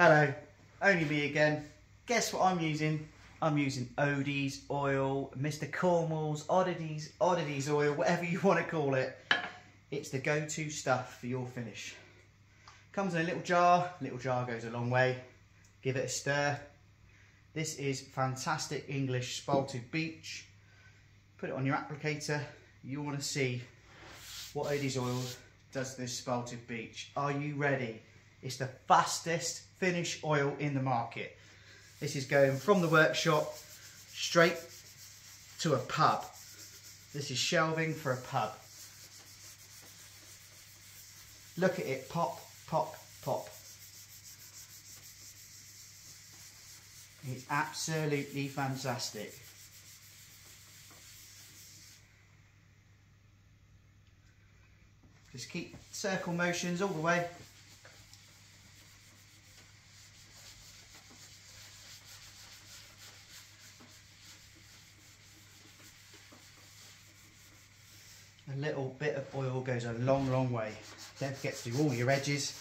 Hello, only me again. Guess what I'm using? I'm using Odie's oil, Mr. Cornwall's Oddities, Oddities oil, whatever you want to call it. It's the go-to stuff for your finish. Comes in a little jar, little jar goes a long way. Give it a stir. This is fantastic English spalted beech. Put it on your applicator. You want to see what Odie's oil does to this spalted beech. Are you ready? It's the fastest finish oil in the market. This is going from the workshop straight to a pub. This is shelving for a pub. Look at it, pop, pop, pop. It's absolutely fantastic. Just keep circle motions all the way. A little bit of oil goes a long, long way. Don't forget to do all your edges.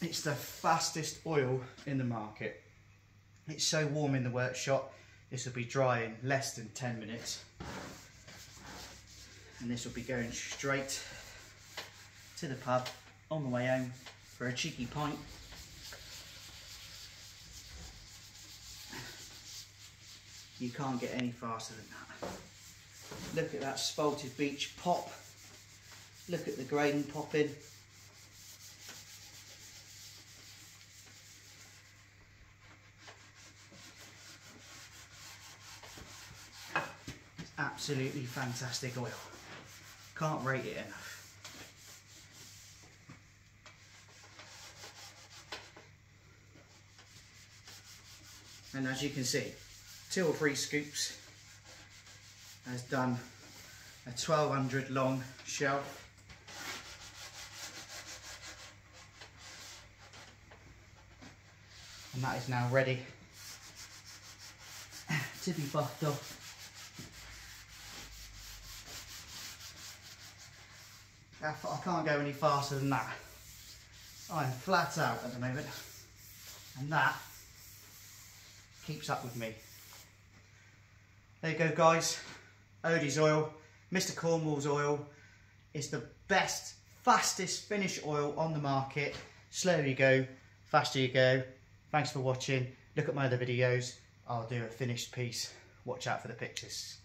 It's the fastest oil in the market. It's so warm in the workshop, this will be dry in less than 10 minutes. And this will be going straight to the pub on the way home for a cheeky pint. You can't get any faster than that. Look at that spalted beech pop. Look at the grain popping. It's absolutely fantastic oil. Can't rate it enough. And as you can see, two or three scoops has done a 1200 long shelf. And that is now ready to be buffed off. I can't go any faster than that. I'm flat out at the moment. And that keeps up with me. There you go guys, Odie's oil, Mr Cornwall's oil. It's the best, fastest finish oil on the market. Slower you go, faster you go. Thanks for watching. Look at my other videos. I'll do a finished piece. Watch out for the pictures.